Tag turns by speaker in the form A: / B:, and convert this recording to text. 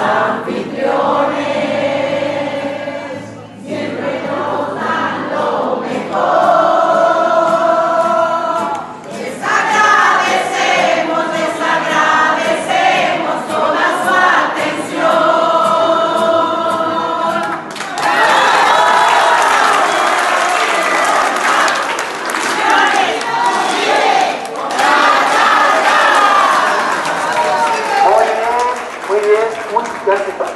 A: San Vitrione That's the